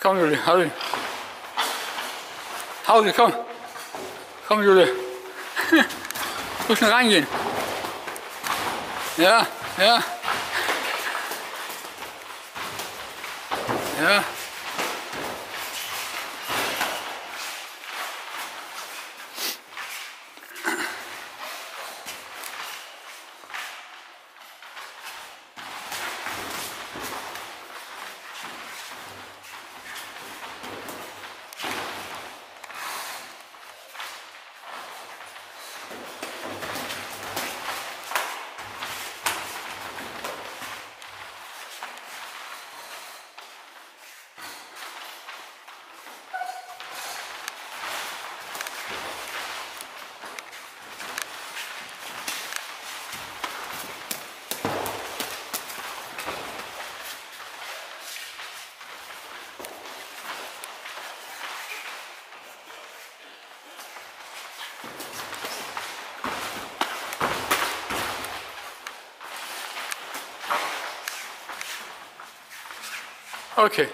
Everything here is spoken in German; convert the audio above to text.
Komm, Juli, Harry. Hause, komm. Komm, Juli. Muss schon reingehen. Ja, ja. Ja. Okay.